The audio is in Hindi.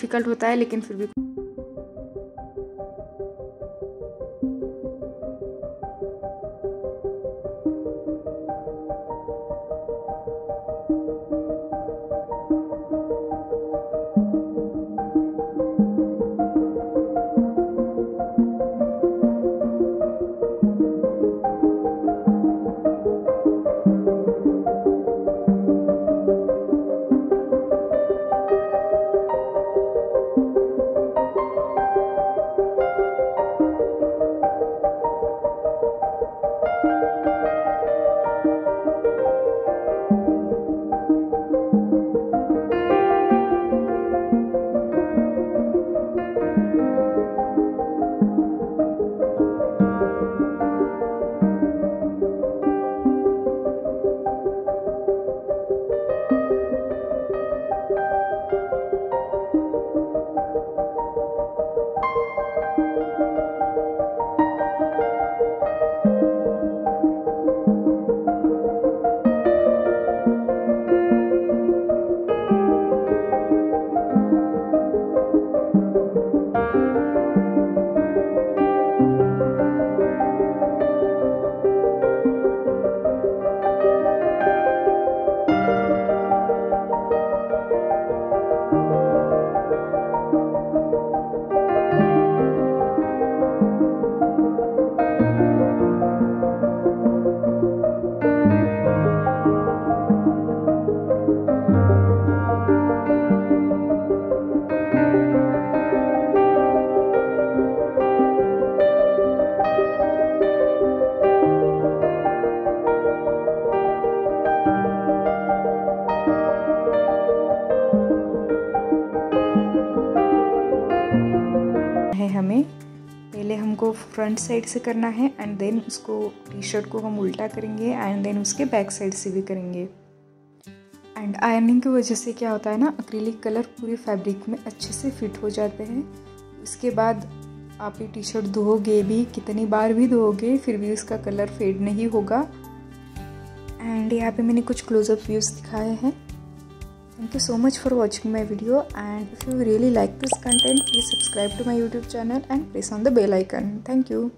डिफ़िकल्ट होता है लेकिन फिर भी हमें पहले हमको फ्रंट साइड से करना है एंड देन उसको टी शर्ट को हम उल्टा करेंगे एंड देन उसके बैक साइड से भी करेंगे। एंड आयरनिंग की वजह से क्या होता है ना अक्रीलिक कलर पूरे फैब्रिक में अच्छे से फिट हो जाते हैं। उसके बाद आप ये टी शर्ट धोओगे भी, कितनी बार भी धोओगे, फिर भी उसका कलर फेड नहीं होगा। एंड यहाँ पे मैंने कुछ क्लोजअप व्यूज़ दिखाए हैं। Thank you so much for watching my video and if you really like this content please subscribe to my YouTube channel and press on the bell icon. Thank you.